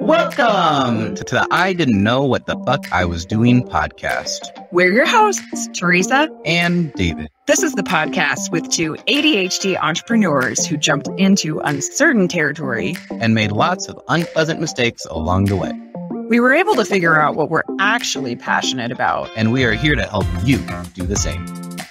Welcome to the I Didn't Know What the Fuck I Was Doing podcast. We're your hosts, Teresa And David. This is the podcast with two ADHD entrepreneurs who jumped into uncertain territory and made lots of unpleasant mistakes along the way. We were able to figure out what we're actually passionate about. And we are here to help you do the same.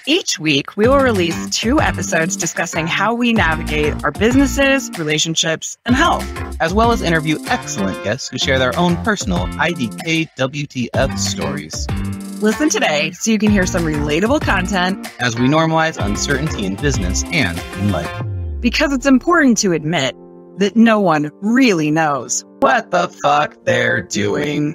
Each week, we will release two episodes discussing how we navigate our businesses, relationships, and health, as well as interview excellent guests who share their own personal IDK WTF stories. Listen today so you can hear some relatable content as we normalize uncertainty in business and in life. Because it's important to admit that no one really knows what the fuck they're doing.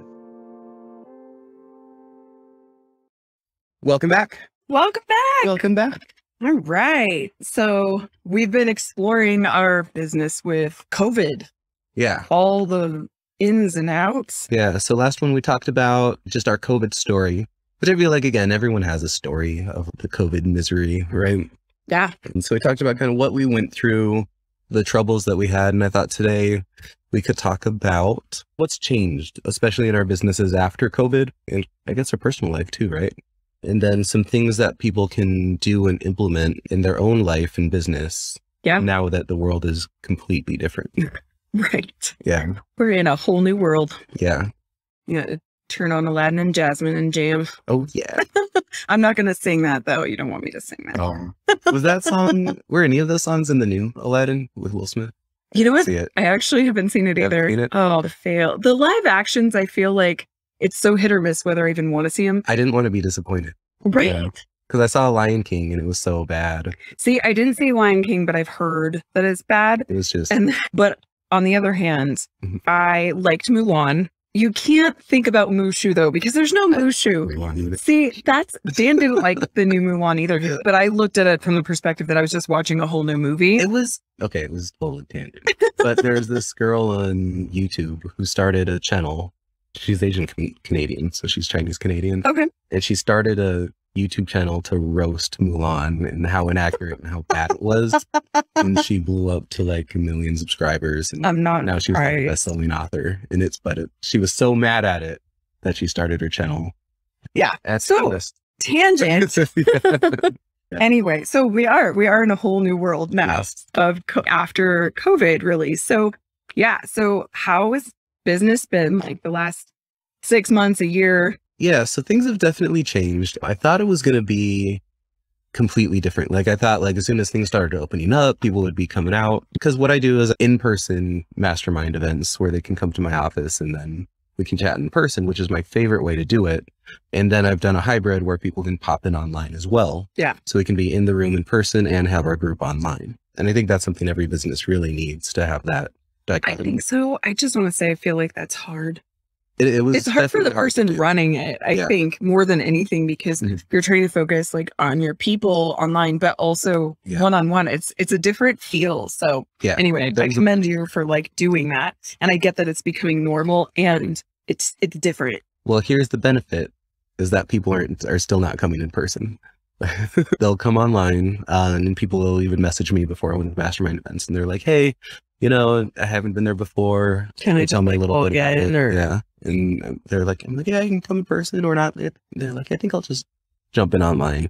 Welcome back. Welcome back. Welcome back. All right. So we've been exploring our business with COVID. Yeah. All the ins and outs. Yeah. So last one we talked about just our COVID story, which I feel like, again, everyone has a story of the COVID misery, right? Yeah. And so we talked about kind of what we went through, the troubles that we had. And I thought today we could talk about what's changed, especially in our businesses after COVID and I guess our personal life too, right? And then some things that people can do and implement in their own life and business. Yeah. Now that the world is completely different. Right. Yeah. We're in a whole new world. Yeah. Yeah. Uh, turn on Aladdin and Jasmine and jam. Oh, yeah. I'm not going to sing that though. You don't want me to sing that. Oh. Was that song, were any of those songs in the new Aladdin with Will Smith? You know what? I actually haven't seen it either. seen it? Oh, the fail. The live actions, I feel like it's so hit or miss whether I even want to see him. I didn't want to be disappointed Right. Yeah. because I saw Lion King and it was so bad. See, I didn't see Lion King, but I've heard that it's bad. It was just, And but on the other hand, Mhm. I liked Mulan. You can't think about Mushu though because there's no Mushu. See, that's Dan didn't like the new Mulan either, but I looked at it from the perspective that I was just watching a whole new movie. It was okay. It was totally tangent, but there's this girl on YouTube who started a channel. She's Asian Canadian, so she's Chinese Canadian, Okay. and she started a YouTube channel to roast Mulan and how inaccurate and how bad it was. and she blew up to like a million subscribers, and I'm not now she's like a best-selling author. And it's but it, she was so mad at it that she started her channel. Yeah, that's So- honest. tangent. Anyway, so we are we are in a whole new world now Yes. of co- after COVID, really. So yeah, so how has business been like the last six months, a year? Yeah, so things have definitely changed. I thought it was going to be completely different. Like I thought like as soon as things started opening up, people would be coming out because what I do is in-person mastermind events where they can come to my office and then we can chat in person, which is my favorite way to do it. And then I've done a hybrid where people can pop in online as well. Yeah. So we can be in the room in person and have our group online. And I think that's something every business really needs to have that I think so. I just want to say I feel like that's hard. It, it was It's hard for the person running it, I Yeah. think, more than anything, because Mhm. you're trying to focus like on your people online, but also Yeah. one on one. It's it's a different feel. So Yeah. anyway, That I commend you for like doing that. And I get that it's becoming normal and it's it's different. Well, here's the benefit is that people are are still not coming in person. They'll come online, uh, and people will even message me before I went to mastermind events, and they're like, "Hey, you know, I haven't been there before. Can They tell me a little oh, bit yeah, about it." or- Yeah, and they're like, "I'm like, yeah, I can come in person or not." They're like, "I think I'll just jump in online."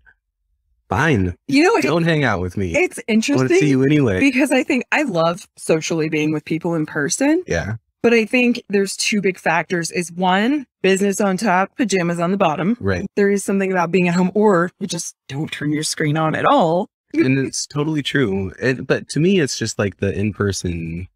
Fine, You know, don't hang out with me. it's I want to see interesting you anyway. because I think I love socially being with people in person, yeah, but I think there's two big factors is one, business on top, pajamas on the bottom. right. There is something about being at home or you just don't turn your screen on at all. and it's totally true. It, but to me, it's just like the in person,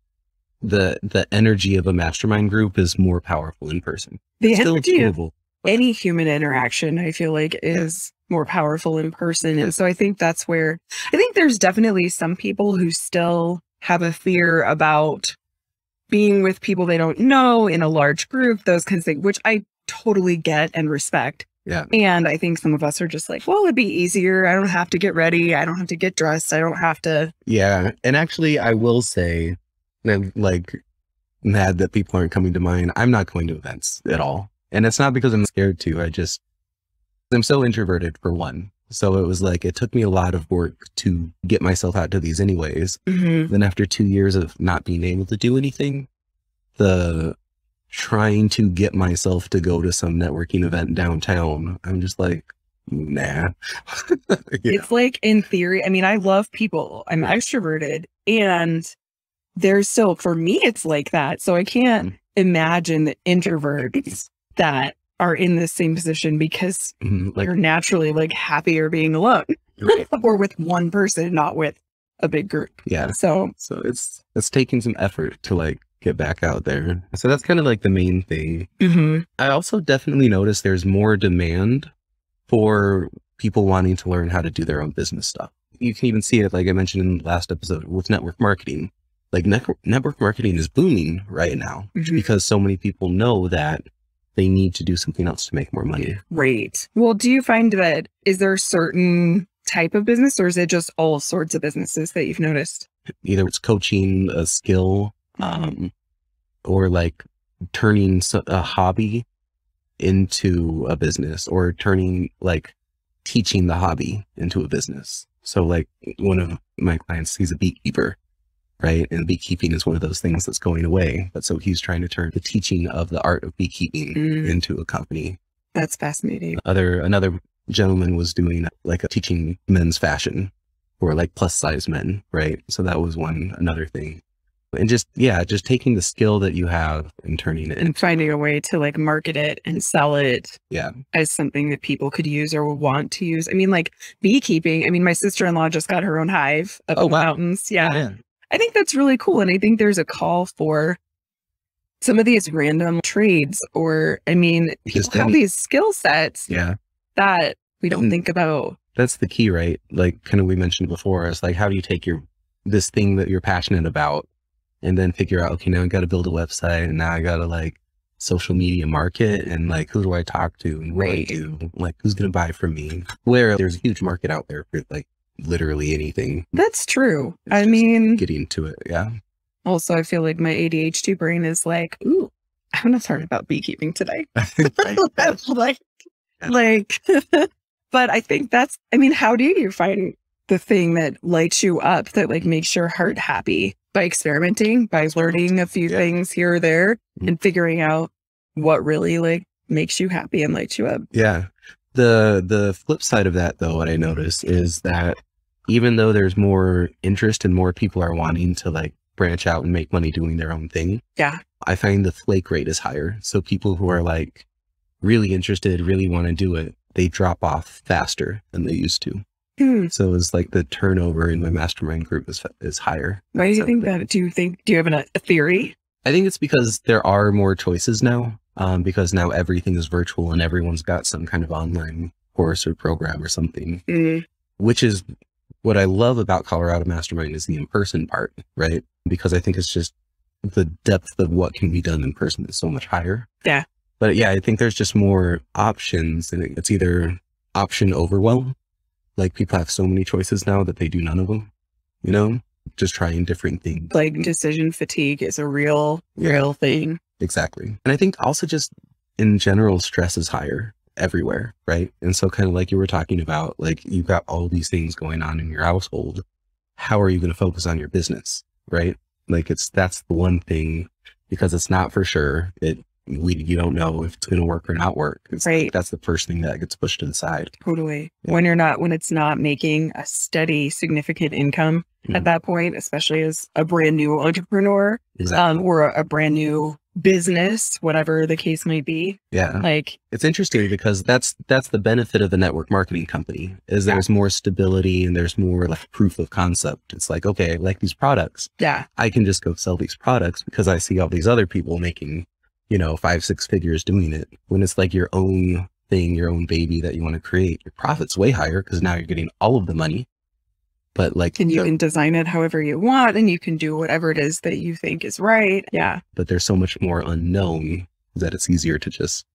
the the energy of a mastermind group is more powerful in person. The Still energy of any human interaction, I feel like, is more powerful in person. And so I think that's where I think there's definitely some people who still have a fear about being with people they don't know in a large group, those kinds of things, which I totally get and respect. Yeah. And I think some of us are just like, well, it'd be easier. I don't have to get ready. I don't have to get dressed. I don't have to. Yeah, and actually, I will say, and I'm like mad that people aren't coming to mine. I'm not going to events at all, and it's not because I'm scared to. I just I'm so introverted for one. So it was like it took me a lot of work to get myself out to these anyways. Mhm. Then after two years of not being able to do anything, the trying to get myself to go to some networking event downtown. I'm just like, nah. yeah. It's like in theory, I mean, I love people. I'm extroverted and there's still for me it's like that. So I can't Mm. imagine the introverts that are in the same position because Mhm, like you're naturally like happier being alone right. or with one person, not with a big group. yeah. So So it's it's taking some effort to like get back out there. So that's kind of like the main thing. mhm. I also definitely notice there's more demand for people wanting to learn how to do their own business stuff. You can even see it, like I mentioned in the last episode, with network marketing. Like network network marketing is booming right now Mhm. because so many people know that they need to do something else to make more money. Great. Well, do you find that is there a certain type of business or is it just all sorts of businesses that you've noticed? Either it's coaching a skill, um, or like turning a hobby into a business, or turning like teaching the hobby into a business. So, like one of my clients, he's a beekeeper, right? And beekeeping is one of those things that's going away. But so he's trying to turn the teaching of the art of beekeeping Mm. into a company. That's fascinating. Other another gentleman was doing like a teaching men's fashion or like plus size men, right? So that was one another thing. And just yeah, just taking the skill that you have and turning it. And finding a way to like market it and sell it Yeah. as something that people could use or want to use. I mean, like beekeeping. I mean, my sister in law just got her own hive up Oh, in the wow. mountains. Yeah. Oh, I think that's really cool. And I think there's a call for some of these random trades, or I mean, people Just have these skill sets Yeah. that we don't And- think about. That's the key, right? Like kind of we mentioned before, is like how do you take your this thing that you're passionate about and then figure out, okay, now I gotta build a website and now I gotta like social media market and like who do I talk to and what do I do? Like who's gonna buy from me? Where there's a huge market out there for like literally anything. That's true. It's I mean, Getting to it, yeah. also, I feel like my ADHD brain is like, ooh, I'm going to talk about beekeeping today. like, like, but I think that's, I mean, how do you find the thing that lights you up that like makes your heart happy by experimenting, by learning a few Yeah. things here or there Mhm. and figuring out what really like makes you happy and lights you up? Yeah. The the flip side of that though, what I noticed is that even though there's more interest and more people are wanting to like branch out and make money doing their own thing, Yeah. I find the flake rate is higher. So people who are like really interested, really want to do it, they drop off faster than they used to. Hmm. So it's like the turnover in my mastermind group is is higher. Why do you think that? Do you think, do you have an, a theory? I think it's because there are more choices now. Um, because now everything is virtual and everyone's got some kind of online course or program or something. Mm, which is what I love about Colorado Mastermind is the in-person part, right? Because I think it's just the depth of what can be done in person is so much higher. Yeah. But yeah, I think there's just more options and it's either option overwhelm. Like people have so many choices now that they do none of them, you know, just trying different things. like decision fatigue is a real, real thing. Exactly. And I think also just in general, stress is higher everywhere, right? And so kind of like you were talking about, like you've got all these things going on in your household. How are you going to focus on your business, right? Like it's, that's the one thing because it's not for sure. It, we, you don't know if it's going to work or not work. It's, Right. That's the first thing that gets pushed to the side. Totally. Yeah. When you're not, when it's not making a steady, significant income Mhm. at that point, especially as a brand new entrepreneur Exactly. um, or a, a brand new business, whatever the case might be. yeah. Like, It's interesting because that's that's the benefit of the network marketing company is there's more stability and there's more like proof of concept. It's like, okay, I like these products. yeah, I can just go sell these products because I see all these other people making, you know, five, six figures doing it. When it's like your own thing, your own baby that you want to create, your profit's way higher because now you're getting all of the money. But like, and you the- can design it however you want and you can do whatever it is that you think is right. Yeah. but there's so much more unknown that it's easier to just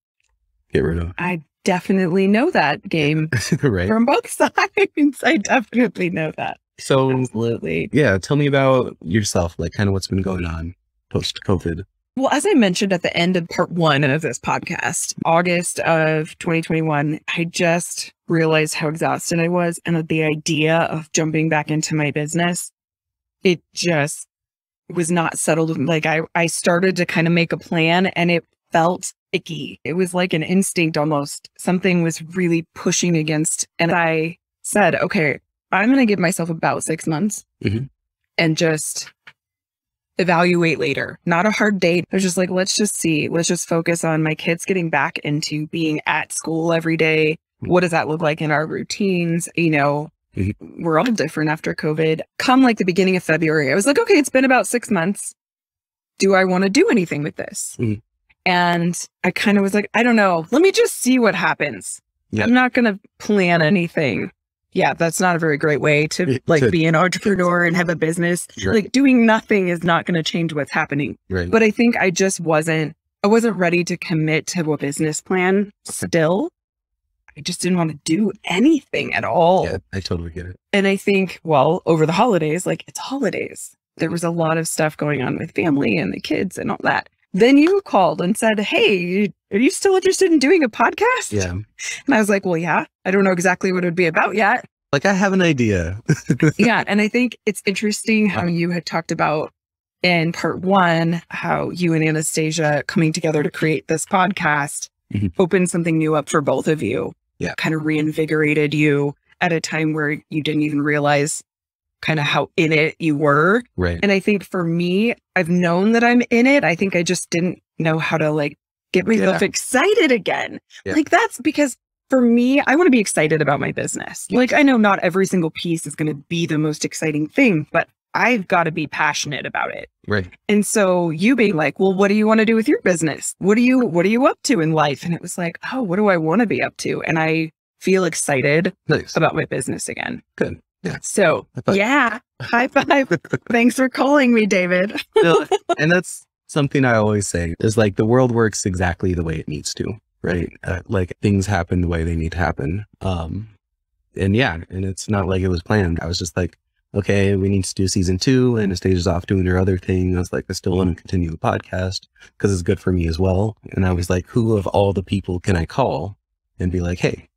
get rid of. I definitely know that game right. from both sides. I definitely know that. So Absolutely. yeah, tell me about yourself, like kind of what's been going on post COVID. Well, as I mentioned at the end of part one of this podcast, August of 2021, I just realized how exhausted I was. And that the idea of jumping back into my business, it just was not settled. Like I, I started to kind of make a plan and it felt icky. It was like an instinct almost. Something was really pushing against. And I said, okay, I'm going to give myself about six months Mhm. and just evaluate later. Not a hard date. I was just like, let's just see. Let's just focus on my kids getting back into being at school every day. What does that look like in our routines? You know, Mhm. we're all different after COVID. Come like the beginning of February, I was like, okay, it's been about six months. Do I want to do anything with this? Mhm. And I kind of was like, I don't know. Let me just see what happens. I'm not going to plan anything. Yeah, that's not a very great way to like to- be an entrepreneur and have a business. Sure. Like doing nothing is not going to change what's happening. Right. But I think I just wasn't I wasn't ready to commit to a business plan still. I just didn't want to do anything at all. yeah, I totally get it. And I think, well, over the holidays, like it's holidays, there was a lot of stuff going on with family and the kids and all that. Then you called and said, Hey, are you still interested in doing a podcast? Yeah. And I was like, Well, yeah, I don't know exactly what it would be about yet. Like I have an idea. yeah. And I think it's interesting how you had talked about in part one how you and Anastasia coming together to create this podcast Mhm. opened something new up for both of you. Yeah. Kind of reinvigorated you at a time where you didn't even realize kind of how in it you were. right. And I think for me, I've known that I'm in it. I think I just didn't know how to like get myself Yeah. excited again. Yeah. Like that's because for me, I want to be excited about my business. Like I know not every single piece is going to be the most exciting thing, but I've got to be passionate about it. Right. And so you being like, well, what do you want to do with your business? What are you, what are you up to in life? And it was like, oh, what do I want to be up to? And I feel excited Nice. about my business again. Good. Yeah. So High yeah, high five. Thanks for calling me, David. No, and that's something I always say is like the world works exactly the way it needs to, right? Uh, like things happen the way they need to happen. Um, and yeah, and it's not like it was planned. I was just like, okay, we need to do season two, and Anastasia's off doing her other thing. I was like, I still want to continue the podcast because it's good for me as well. And I was like, who of all the people can I call and be like, hey,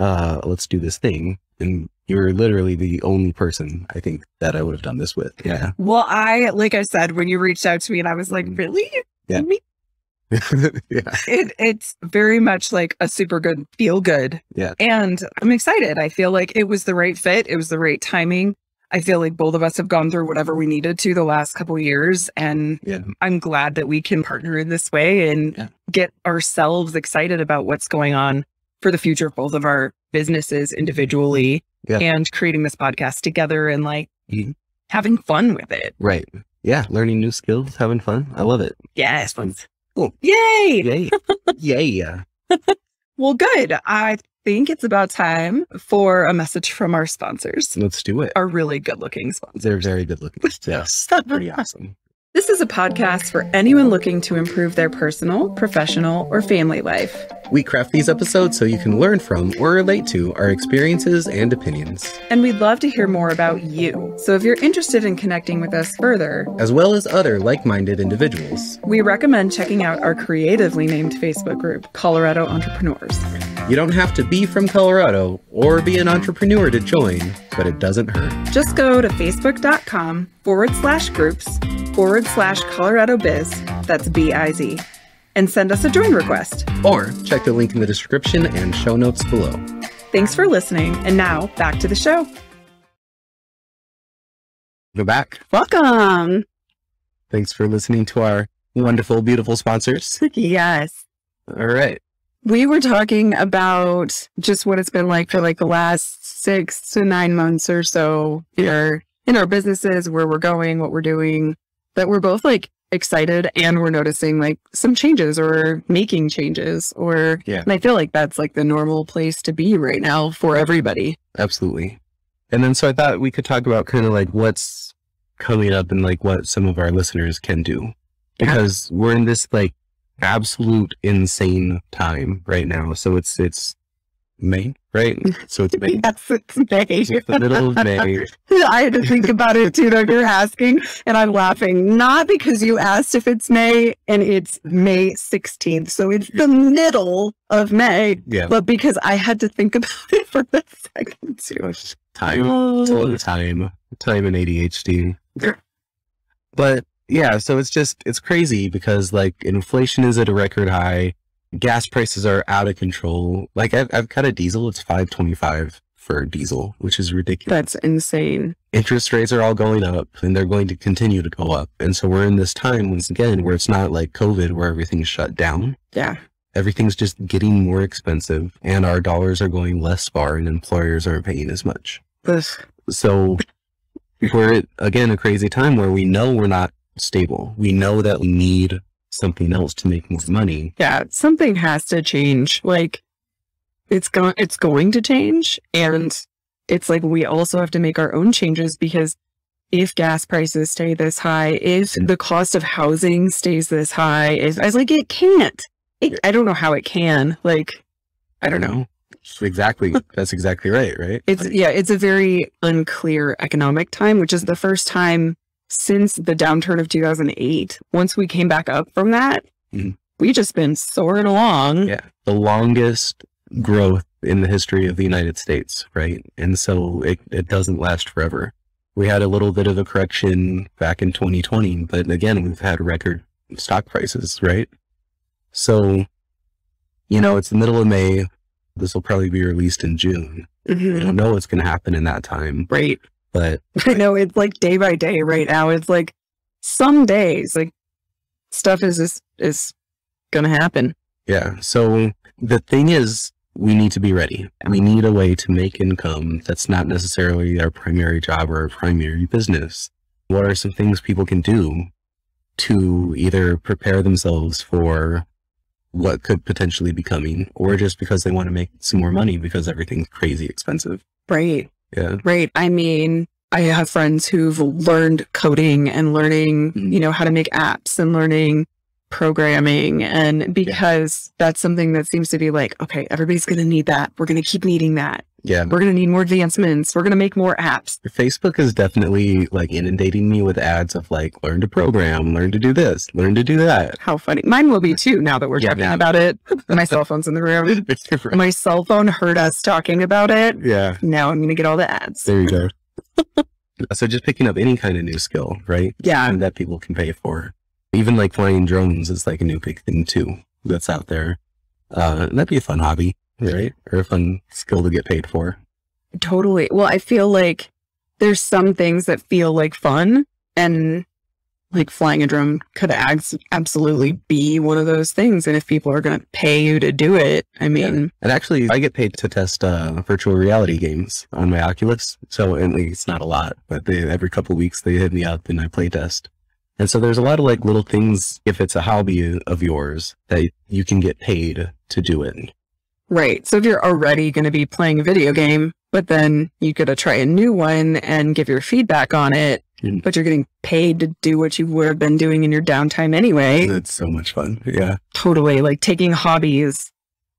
uh, let's do this thing? And you're literally the only person I think that I would have done this with. Yeah. Well, I, like I said, when you reached out to me and I was like, really? Yeah. Me? yeah. It, it's very much like a super good feel good. Yeah. And I'm excited. I feel like it was the right fit. It was the right timing. I feel like both of us have gone through whatever we needed to the last couple of years. And Yeah. I'm glad that we can partner in this way and Yeah. get ourselves excited about what's going on for the future of both of our businesses individually Yeah. and creating this podcast together and like Mhm. having fun with it. Right. Yeah. Learning new skills, having fun. I love it. Yes. fun. Cool. Yay. Yay. Yay. Well, good. I think it's about time for a message from our sponsors, Let's do it. our really good looking sponsors. They're very good looking. Yes. That's pretty awesome. This is a podcast for anyone looking to improve their personal, professional, or family life. We craft these episodes so you can learn from or relate to our experiences and opinions, And we'd love to hear more about you. So if you're interested in connecting with us further, as well as other like minded individuals. we recommend checking out our creatively named Facebook group, Colorado Entrepreneurs. You don't have to be from Colorado or be an entrepreneur to join, but it doesn't hurt. Just go to facebook.com forward slash groups forward slash Colorado Biz, that's B I Z, and send us a join request. Or check the link in the description and show notes below. Thanks for listening. And now back to the show. Go back. Welcome. Thanks for listening to our wonderful, beautiful sponsors. Yes. All right. We were talking about just what it's been like for like the last six to nine months or so here in our businesses, where we're going, what we're doing, that we're both like excited and we're noticing like some changes or making changes or Yeah. and I feel like that's like the normal place to be right now for everybody. Absolutely. And then so I thought we could talk about kind of like what's coming up and like what some of our listeners can do. Yeah. Because we're in this like absolute insane time right now. So it's it's May, right? So it's May. Yes, it's May. It's the middle of May. I had to think about it too, though. You're asking, and I'm laughing, not because you asked if it's May and it's May 16th. So it's the middle of May, Yeah. but because I had to think about it for a second too. Time. A time. Time and ADHD. But yeah, so it's just it's crazy because like inflation is at a record high, gas prices are out of control. Like I've I've got a diesel, it's five twenty five for diesel, which is ridiculous. That's insane. Interest rates are all going up and they're going to continue to go up. And so we're in this time once again where it's not like COVID where everything's shut down. Yeah. Everything's just getting more expensive and our dollars are going less far and employers aren't paying as much. Ugh. So we're at, again a crazy time where we know we're not stable. We know that we need something else to make more money. Yeah. Something has to change. Like it's going, it's going to change. And it's like, we also have to make our own changes because if gas prices stay this high, if the cost of housing stays this high, if I was like, it can't, it, I don't know how it can. Like, I don't know. Exactly. That's exactly right, right? It's yeah, it's a very unclear economic time, which is the first time since the downturn of 2008. Once we came back up from that, Mhm. we just been soaring along. Yeah. The longest growth in the history of the United States, right? And so it, it doesn't last forever. We had a little bit of a correction back in 2020, but again, we've had record stock prices, right? So, you know, it's the middle of May. This will probably be released in June. I Mhm. don't know what's going to happen in that time, Right. But I know it's like day by day right now. It's like some days, like stuff is just is gonna happen. Yeah. So the thing is, we need to be ready. We need a way to make income that's not necessarily our primary job or our primary business. What are some things people can do to either prepare themselves for what could potentially be coming or just because they want to make some more money because everything's crazy expensive? Right. Yeah. Right. I mean, I have friends who've learned coding and learning, Mhm. you know, how to make apps and learning programming. And because that's something that seems to be like, okay, everybody's going to need that. We're going to keep needing that. Yeah. We're going to need more advancements. We're going to make more apps. Facebook is definitely like inundating me with ads of like, learn to program, learn to do this, learn to do that. How funny. Mine will be too now that we're Yeah, talking about it. My cell phone's in the room. My cell phone heard us talking about it. yeah. Now I'm going to get all the ads. There you go. so just picking up any kind of new skill, right? Yeah. And that people can pay for. Even like flying drones is like a new big thing too that's out there. Uh, that'd be a fun hobby, right? Or a fun skill to get paid for. Totally. Well, I feel like there's some things that feel like fun and like flying a drone could absolutely be one of those things. And if people are going to pay you to do it, I mean, And actually, I get paid to test uh, virtual reality games on my Oculus. So and it's not a lot, but they, every couple of weeks they hit me up and I play test. And so there's a lot of like little things, if it's a hobby of yours, that you can get paid to do it. right. So if you're already going to be playing a video game, but then you got to try a new one and give your feedback on it, Mm. but you're getting paid to do what you would have been doing in your downtime anyway. It's so much fun. Yeah. totally like taking hobbies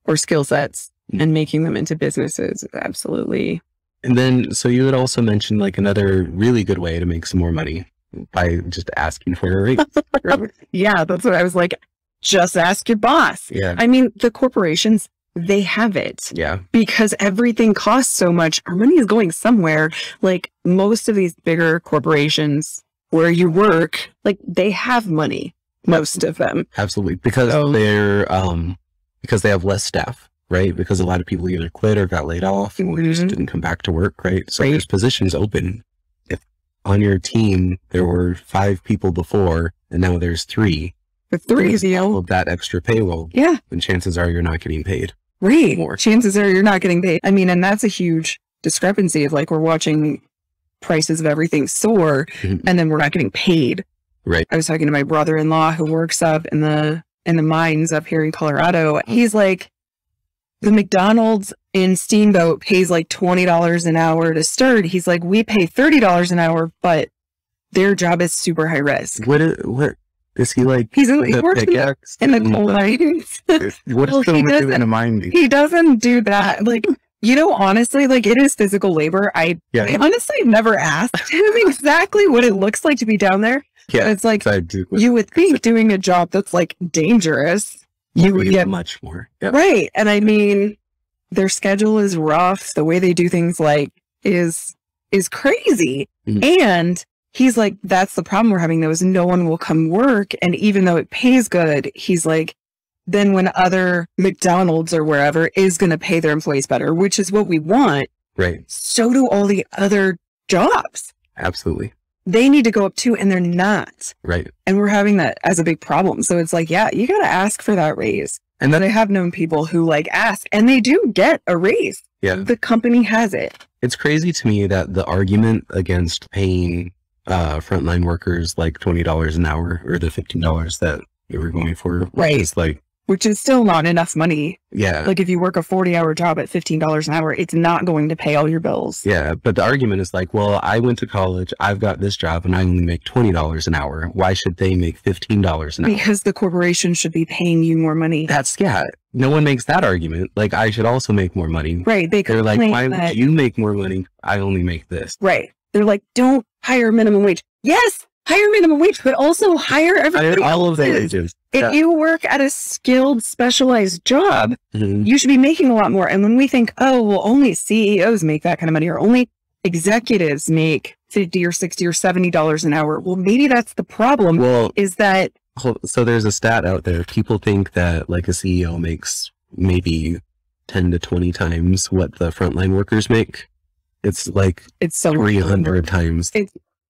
or skill sets Mm. and making them into businesses. Absolutely. And then, so you had also mentioned like another really good way to make some more money by just asking for a raise. Yeah, that's what I was like. Just ask your boss. yeah. I mean, the corporations, they have it Yeah. because everything costs so much. Our money is going somewhere. Like most of these bigger corporations where you work, like they have money, most of them. Absolutely. Because So- they're, um, because they have less staff, right? Because a lot of people either quit or got laid off or just Mhm. didn't come back to work, right? So Right. there's positions open. On your team there were five people before and now there's three, The three is, of that extra payroll, yeah, And chances are you're not getting paid. Right. more. Chances are you're not getting paid. I mean, and that's a huge discrepancy of like we're watching prices of everything soar Mhm. and then we're not getting paid. Right. I was talking to my brother-in-law who works up in the in the mines up here in Colorado. He's like the McDonald's in Steamboat pays like $20 an hour to start. He's like, we pay $30 an hour, but their job is super high risk. What, is, what is he like? He's in, he the works in the, mm. pickaxe? in the coal mines. What Well, does he someone do doesn't- in a mine do? he doesn't do that. Like, you know, honestly, like it is physical labor. I, Yeah. I honestly never asked him exactly what it looks like to be down there. Yeah. It's like you would think doing a job that's like dangerous, you would get much more. Yeah. right. And I mean, their schedule is rough. The way they do things like is is crazy. Mhm. And he's like, that's the problem we're having though is no one will come work. And even though it pays good, he's like, then when other McDonald's or wherever is going to pay their employees better, which is what we want, Right. so do all the other jobs. Absolutely. They need to go up too, and they're not. Right. And we're having that as a big problem. So it's like, yeah, you got to ask for that raise. And But I have known people who like ask and they do get a raise. yeah, The company has it. it's crazy to me that the argument against paying uh, frontline workers like $20 an hour or the $15 that they were going for Right. is like, which is still not enough money. yeah. Like if you work a 40 hour job at $15 an hour, it's not going to pay all your bills. Yeah, but the argument is like, well, I went to college, I've got this job, and I only make twenty dollars an hour. Why should they make fifteen dollars an hour? Because the corporation should be paying you more money. That's yeah. No one makes that argument. Like I should also make more money. right. They They're like, why would you make more money? I only make this. Right. They're like, don't hire minimum wage. Yes, hire minimum wage, but also hire everybody. all of the wages. If Yeah. you work at a skilled, specialized job, Mhm. you should be making a lot more. And when we think, oh, well, only CEOs make that kind of money, or only executives make 50 or 60 or 70 dollars an hour, well, maybe that's the problem Well, is that So there's a stat out there. People think that like a CEO makes maybe 10 to 20 times what the frontline workers make. It's like it's so 300 times.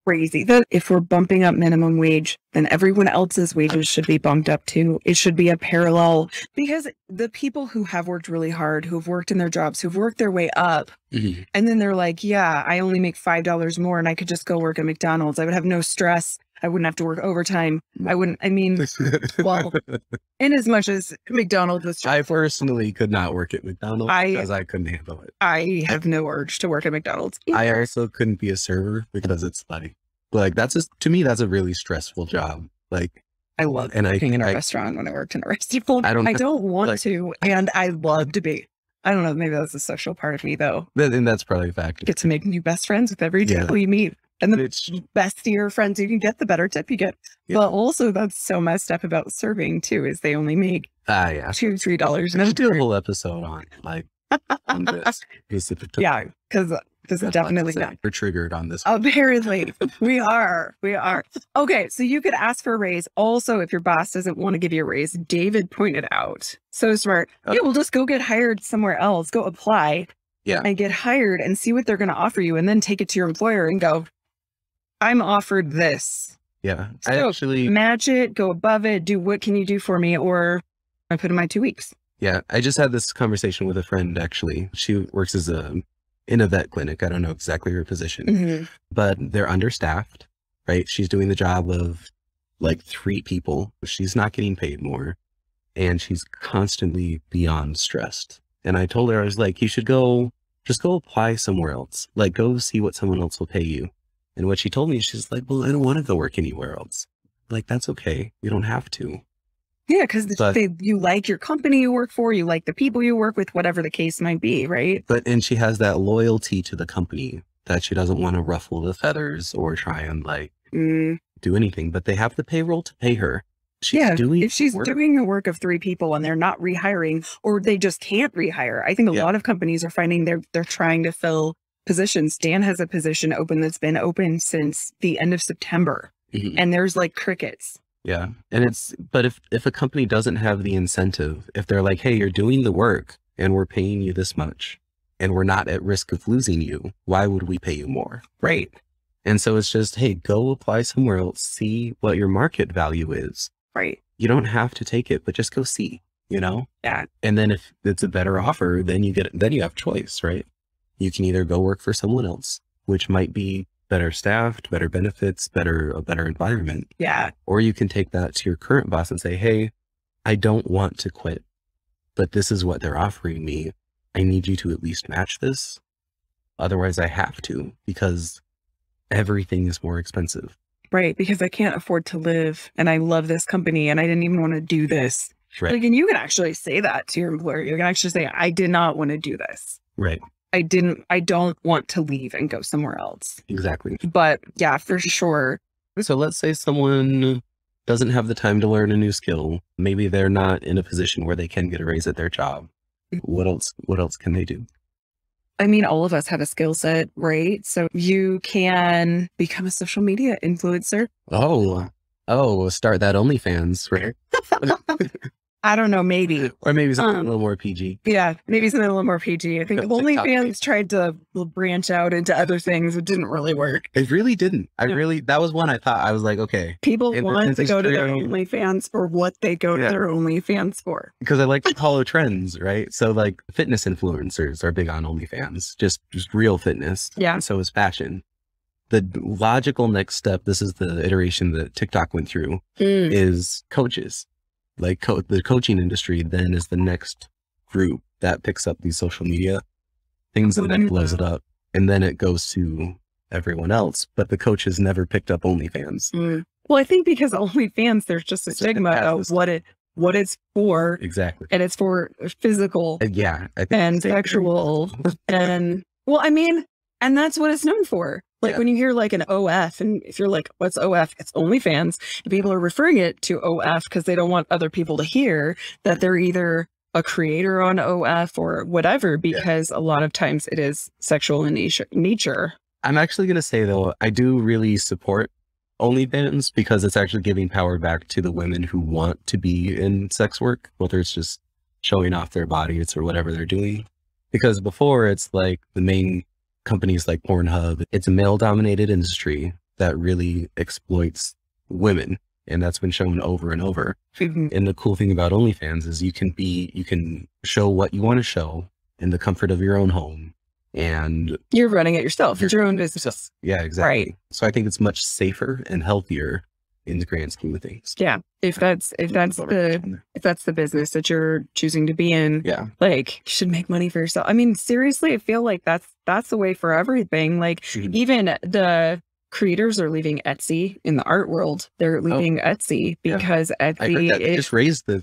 Crazy that if we're bumping up minimum wage, then everyone else's wages should be bumped up too. It should be a parallel because the people who have worked really hard, who've worked in their jobs, who've worked their way up, Mhm. and then they're like, yeah, I only make $5 more and I could just go work at McDonald's. I would have no stress. I wouldn't have to work overtime. I wouldn't, I mean, Well, in as much as McDonald's was, I personally could not work at McDonald's I- because I couldn't handle it. I have no urge to work at McDonald's. I also couldn't be a server because it's like, like that's just to me that's a really stressful job. Like, I love and I, working in a I restaurant when I worked in a restaurant. I don't- I don't want like- to, and I love to be. I don't know. Maybe that's a social part of me, though. and that's probably a fact. Get to make new best friends with every Yeah. table you meet, and the It's bestier friends you can get, the better tip you get. Yeah. But also, that's so messed up about serving too, is they only make ah yeah. two, three dollars Let's do a whole episode on like on this. specific. Yeah, because this is definitely not. We're triggered on this. Apparently, we are. We are. Okay, so you could ask for a raise. Also, if your boss doesn't want to give you a raise, David pointed out. So smart. Okay. Yeah, well, just go get hired somewhere else. Go apply. Yeah. And get hired and see what they're going to offer you, and then take it to your employer and go. I'm offered this. Yeah, I actually Match it. Go above it. Do what can you do for me? Or I put in my two weeks. Yeah, I just had this conversation with a friend actually. She works as a in a vet clinic. I don't know exactly her position, Mhm. but they're understaffed, right? She's doing the job of like three people. She's not getting paid more and she's constantly beyond stressed. And I told her I was like, you should go just go apply somewhere else. Like go see what someone else will pay you. And what she told me, she's like, "Well, I don't want to go work anywhere else." Like that's okay. You don't have to. Yeah, because you like your company you work for, you like the people you work with, whatever the case might be, right? but and she has that loyalty to the company that she doesn't want to ruffle the feathers or try and like Mm. do anything but they have the payroll to pay her she's yeah, doing if she's work. doing the work of three people and they're not rehiring or they just can't rehire, I think a Yeah. lot of companies are finding they're they're trying to fill positions. Dan has a position open that's been open since the end of September, Mhm. and there's like crickets. yeah and it's but if if a company doesn't have the incentive if they're like hey you're doing the work and we're paying you this much and we're not at risk of losing you why would we pay you more Right. and so it's just hey go apply somewhere else see what your market value is Right. you don't have to take it but just go see you know Yeah. and then if it's a better offer then you get then you have choice right you can either go work for someone else which might be better staffed better benefits better a better environment Yeah. or you can take that to your current boss and say hey i don't want to quit but this is what they're offering me i need you to at least match this otherwise i have to because everything is more expensive Right. Because I can't afford to live and I love this company and I didn't even want to do this. right Like, and you can actually say that to your employer. You can actually say, I did not want to do this. right I didn't, I don't want to leave and go somewhere else. exactly But yeah, for sure. So let's say someone doesn't have the time to learn a new skill. Maybe they're not in a position where they can get a raise at their job. Mm-hmm. What else what else can they do? I mean, all of us have a skill set, right? So you can become a social media influencer. Oh, oh, start that OnlyFans, right? I don't know, maybe. or maybe something Um, a little more PG. Yeah, maybe something a little more PG. I think. OnlyFans tried to branch out into other things. It didn't really work. It really didn't. I Yeah. really, that was one I thought I was like, okay, People want to go to their. OnlyFans for what they go to Yeah. their OnlyFans for. because I like to follow trends, right? So like fitness influencers are big on OnlyFans, just just real fitness. Yeah. And so is fashion. The logical next step, this is the iteration that TikTok went through, is coaches. Like co- the coaching industry then is the next group that picks up these social media things and then Wouldn't blows it up. And then it goes to everyone else. But the coaches never picked up OnlyFans. Mm. Well, I think because OnlyFans, there's just a It's stigma of what it what it's for, Exactly. and it's for physical And yeah. I think and sexual and well, I mean, and that's what it's known for. Like Yeah. when you hear like an OF, and if you're like, "What's OF?" It's OnlyFans. And people are referring it to OF because they don't want other people to hear that they're either a creator on OF or whatever. Because a lot of times it is sexual in nature. Nature. I'm actually going to say though, I do really support OnlyFans because it's actually giving power back to the women who want to be in sex work, whether it's just showing off their bodies or whatever they're doing. Because before it's like the main companies like Pornhub, it's a male dominated industry that really exploits women. And that's been shown over and over. Mm-hmm. And the cool thing about OnlyFans is you can be, you can show what you want to show in the comfort of your own home. And You're running it yourself. It's your own business. yeah, exactly. So I think it's much safer and healthier in the grand scheme of things. Yeah. If that's if that's the if that's the business that you're choosing to be in, yeah, like you should make money for yourself. I mean, seriously, I feel like that's that's the way for everything. Like Mhm. even the creators are leaving Etsy in the art world. They're leaving Etsy Oh. Yeah. because I heard Etsy is just raised the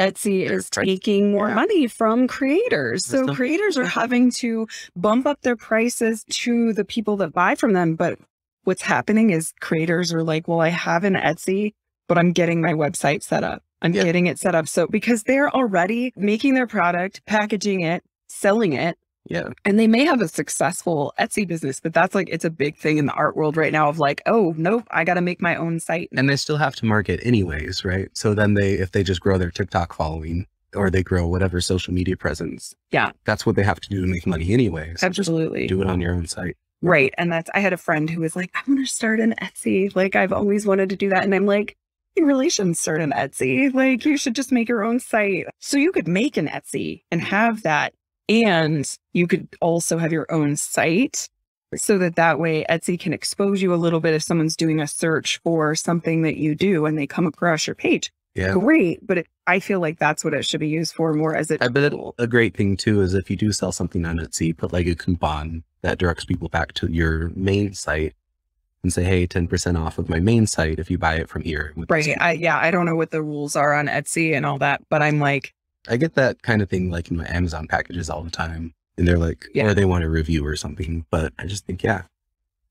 Etsy is price. taking more Yeah. money from creators. So creators are having to bump up their prices to the people that buy from them. But what's happening is creators are like, well, I have an Etsy, but I'm getting my website set up. I'm Yeah. getting it set up. So because they're already making their product, packaging it, selling it, yeah, and they may have a successful Etsy business, but that's like, it's a big thing in the art world right now of like, oh, nope, I got to make my own site. and they still have to market anyways, right? So then they, if they just grow their TikTok following or they grow whatever social media presence, Yeah. that's what they have to do to make money anyways. Just Absolutely. do it on your own site. Right. And that's, I had a friend who was like, I want to start an Etsy. Like, I've always wanted to do that. And I'm like, you really shouldn't start an Etsy. Like, you should just make your own site. So you could make an Etsy and have that. And you could also have your own site so that that way Etsy can expose you a little bit if someone's doing a search for something that you do and they come across your page. Yeah. Great. But it, I feel like that's what it should be used for more as a I bet a great thing too is if you do sell something on Etsy, put like a coupon that directs people back to your main site and say, hey, 10% off of my main site if you buy it from here. Right. I, yeah. I don't know what the rules are on Etsy and all that, but I'm like, I get that kind of thing like in my Amazon packages all the time. And they're like, Yeah. or they want a review or something. But I just think, yeah,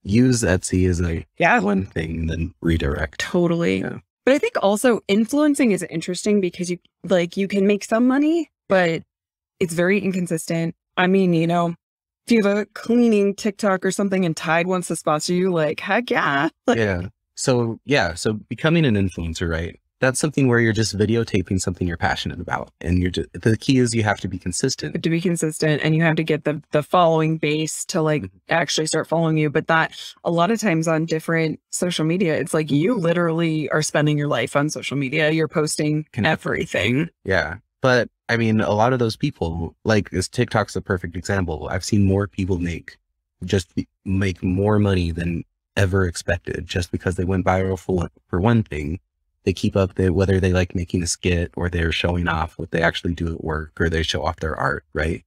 use Etsy as a yeah, one thing and then redirect. Totally. Yeah. But I think also influencing is interesting because you like you can make some money, but it's very inconsistent. I mean, you know, if you have a cleaning TikTok or something and Tide wants to sponsor you, like heck yeah. Like, Yeah. So, yeah. So becoming an influencer, right? That's something where you're just videotaping something you're passionate about. And you're just, the key is you have to be consistent. to be consistent and you have to get the the following base to like Mhm. actually start following you. But that a lot of times on different social media, it's like you literally are spending your life on social media. You're posting Can- everything. Yeah. But I mean, a lot of those people, like this TikTok's a perfect example. I've seen more people make just make more money than ever expected just because they went viral for one, for one thing. They keep up the, whether they like making a skit or they're showing off what they actually do at work or they show off their art, right?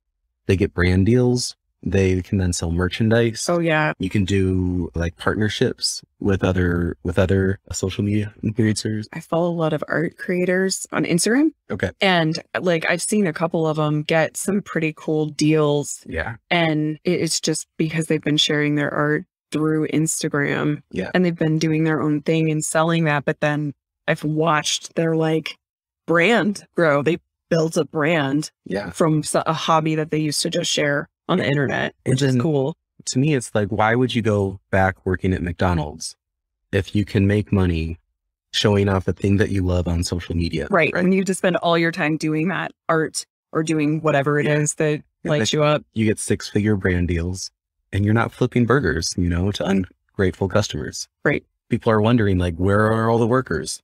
They get brand deals. They can then sell merchandise. Oh yeah. You can do like partnerships with other, with other social media influencers. I follow a lot of art creators on Instagram. Okay. And like I've seen a couple of them get some pretty cool deals. Yeah. And it's just because they've been sharing their art through Instagram. Yeah. And they've been doing their own thing and selling that. But then I've watched their like brand grow. They built a brand Yeah. from a hobby that they used to just share on the internet, which is cool. To me, it's like, why would you go back working at McDonald's if you can make money showing off a thing that you love on social media? Right. And you just spend all your time doing that art or doing whatever it is that Yeah, lights you up. You get six figure brand deals and you're not flipping burgers, you know, to ungrateful customers. Right. People are wondering, like, where are all the workers?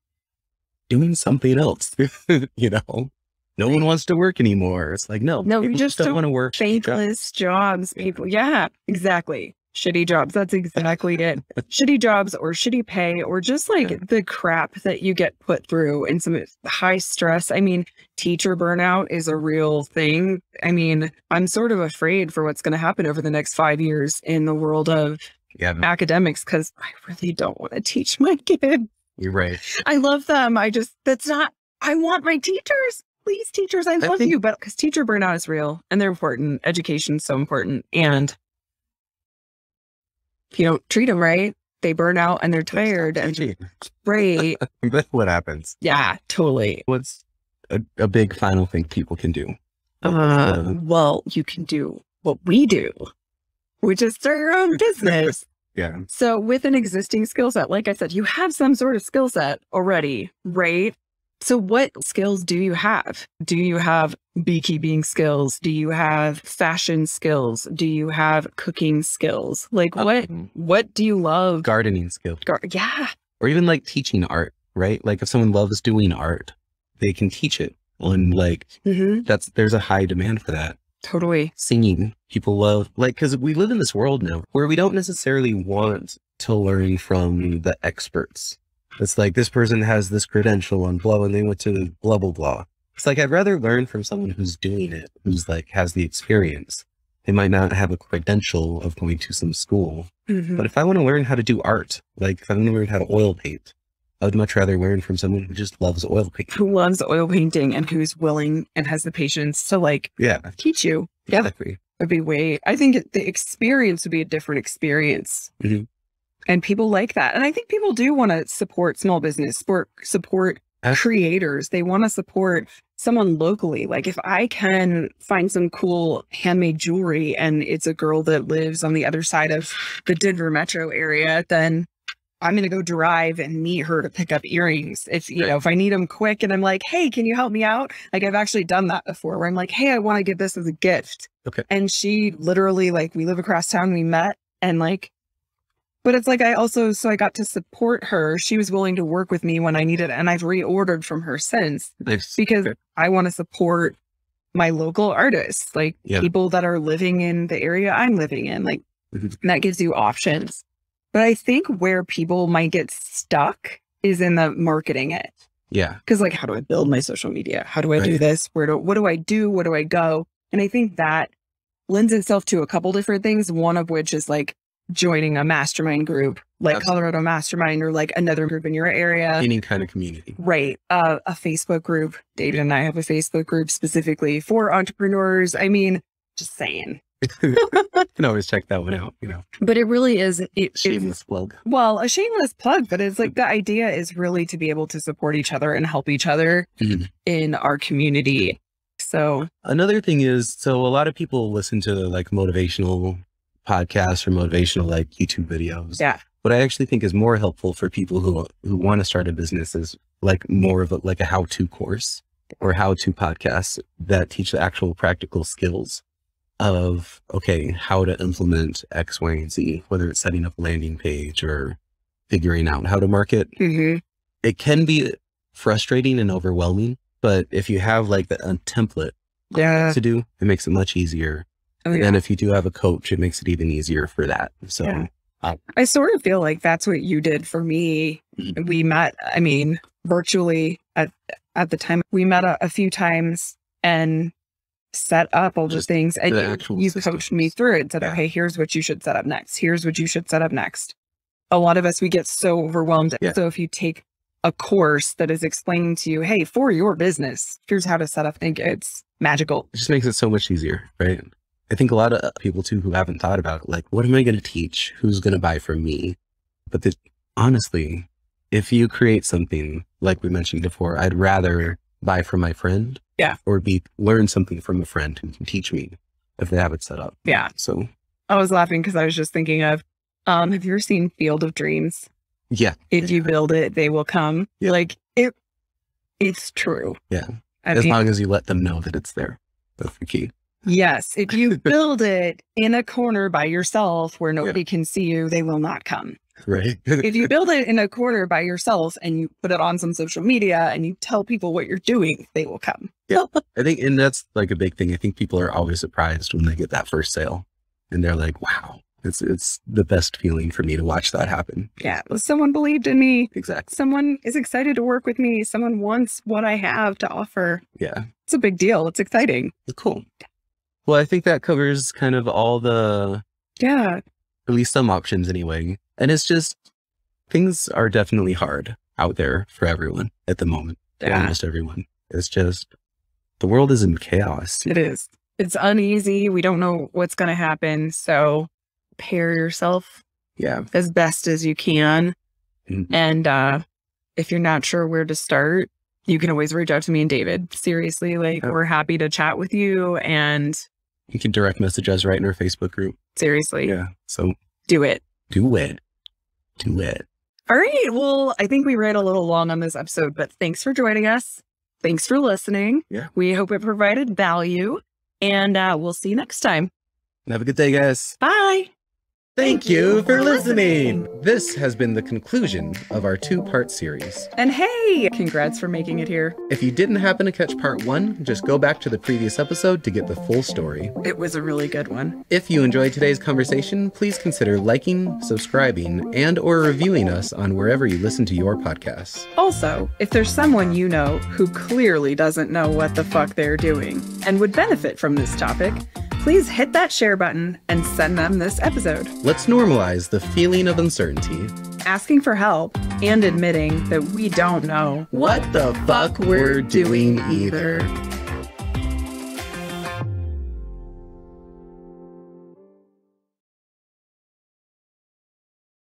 Doing something else, you know? No one wants to work anymore. It's like, no, No, we people just don't want to work. Thankless jobs, people. Yeah, exactly. Shitty jobs. That's exactly it. shitty jobs or shitty pay or just like the crap that you get put through and some high stress. I mean, teacher burnout is a real thing. I mean, I'm sort of afraid for what's going to happen over the next five years in the world of Yeah, academics because I really don't want to teach my kids. You're right. I love them. I just, that's not, I want my teachers. Please, teachers, I love think- you. But because teacher burnout is real and they're important. Education's so important. And if you don't treat them right, they burn out and they're tired and right. That's what happens. Yeah, totally. What's a, a big final thing people can do? Uh, well, you can do what we do, which is start your own business. Yeah. So, with an existing skill set, like I said, you have some sort of skill set already, right? So, what skills do you have? Do you have beekeeping skills? Do you have fashion skills? Do you have cooking skills? Like, what Um, what do you love? gardening skills. Gar- yeah, or even like teaching art, right? Like if someone loves doing art, they can teach it. And like hmm that's there's a high demand for that. Totally. Singing, people love like because we live in this world now where we don't necessarily want to learn from the experts. It's like this person has this credential on blah, and they went to blah blah blah. It's like I'd rather learn from someone who's doing it, who's like has the experience. They might not have a credential of going to some school, Mhm. but if I want to learn how to do art, like if I want to learn how to oil paint, I would much rather learn from someone who just loves oil painting. Who loves oil painting and who's willing and has the patience to like Yeah, teach you? Yeah, exactly. would be way i think the experience would be a different experience Mhm. and people like that and i think people do want to support small business support support creators they want to support someone locally like if i can find some cool handmade jewelry and it's a girl that lives on the other side of the denver metro area then i'm going to go drive and meet her to pick up earrings if you Right. know if i need them quick and i'm like hey can you help me out like i've actually done that before where i'm like hey i want to give this as a gift Okay. and she literally like we live across town we met and like but it's like i also so i got to support her she was willing to work with me when i needed and i've reordered from her since Nice. because Okay. i want to support my local artists like Yeah. people that are living in the area i'm living in like Mhm. that gives you options but i think where people might get stuck is in the marketing it. Yeah, because like how do i build my social media? How do i do this? Where do what do i do? Where do i go? And i think that lends itself to a couple different things one of which is like joining a mastermind group like Absolutely. colorado mastermind or like another group in your area. Any kind of community. right. Uh, a facebook group. David and i have a facebook group specifically for entrepreneurs. I mean just saying can always check that one out. You know, but it really is it, it's shameless plug. well a shameless plug but it's like the idea is really to be able to support each other and help each other Mhm. in our community so Another thing is, so a lot of people listen to like motivational podcasts or motivational like YouTube videos. Yeah. What I actually think is more helpful for people who who want to start a business is like more of a, like a how to course or how to podcasts that teach the actual practical skills of okay how to implement X, Y, and Z, whether it's setting up a landing page or figuring out how to market mhm. it can be frustrating and overwhelming, but if you have like the, a template yeah to do, it makes it much easier. oh, yeah. And if you do have a coach, it makes it even easier for that. So Yeah. I sort of feel like that's what you did for me. Mhm. We met, I mean, virtually at at the time. We met a, a few times and set up all the Just things, and you, you coached me through it. and Said, Yeah. "Okay, here's what you should set up next. Here's what you should set up next." A lot of us we get so overwhelmed. Yeah. So if you take a course that is explaining to you, "Hey, for your business, here's how to set up," think it's magical. it just makes it so much easier, right? I think a lot of people too who haven't thought about it, like, what am I going to teach? Who's going to buy from me? But the, honestly, if you create something like we mentioned before, I'd rather buy from my friend, Yeah. or be learn something from a friend who can teach me. if they have it set up. Yeah. So I was laughing because I was just thinking of, um, have you ever seen Field of Dreams? yeah, If you build it, they will come. Yeah. Like it, it's true. Yeah. I as mean, long as you let them know that it's there. That's the key. yes. If you build it in a corner by yourself where nobody can see you, they will not come. Right. if you build it in a corner by yourself and you put it on some social media and you tell people what you're doing, they will come. Yeah. I think, and that's like a big thing. I think people are always surprised when they get that first sale and they're like, wow, it's, it's the best feeling for me to watch that happen. Yeah. Well, someone believed in me. Exactly. Someone is excited to work with me. Someone wants what I have to offer. Yeah. It's a big deal. It's exciting. Cool. Well, I think that covers kind of all the, Yeah. at least some options anyway. And it's just, things are definitely hard out there for everyone at the moment. Yeah. Almost everyone. It's just, the world is in chaos. It is. It's uneasy. We don't know what's going to happen. So prepare yourself Yeah. as best as you can. Mhm. And uh, if you're not sure where to start, you can always reach out to me and David. Seriously, like we're happy to chat with you. And You can direct message us right in our Facebook group. seriously, Yeah. So do it. do it. Do it. All right. Well, I think we ran a little long on this episode, but thanks for joining us. Thanks for listening. Yeah. We hope it provided value. And uh, we'll see you next time. Have a good day, guys. Bye. Thank you for listening. This has been the conclusion of our two part series. And hey, congrats for making it here. If you didn't happen to catch part one, just go back to the previous episode to get the full story. It was a really good one. If you enjoyed today's conversation, please consider liking, subscribing, and or reviewing us on wherever you listen to your podcasts. Also, if there's someone you know who clearly doesn't know what the fuck they're doing and would benefit from this topic, please hit that share button and send them this episode. Let's normalize the feeling of uncertainty. Asking for help and admitting that we don't know What the fuck we're doing either. either.